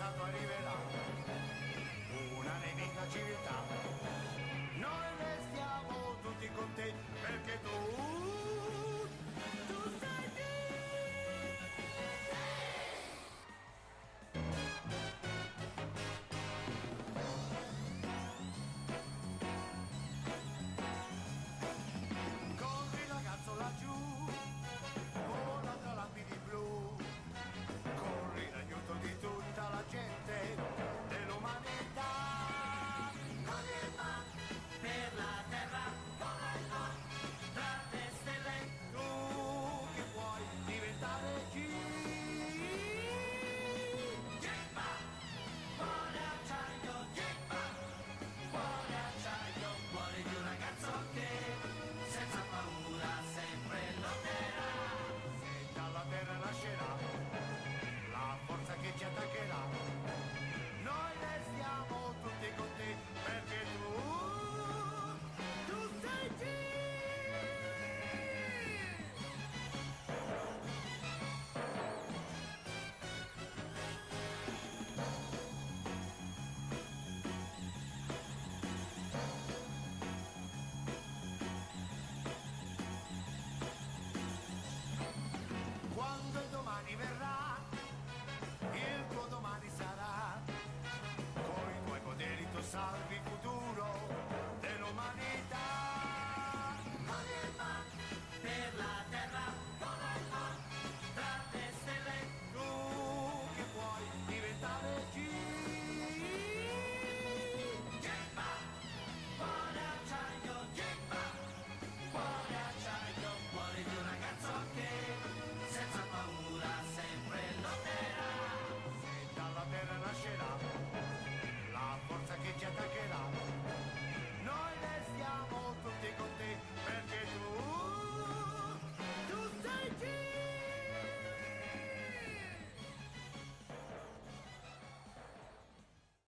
passato arriverà una nemica civiltà. Noi restiamo tutti con te perché sorry.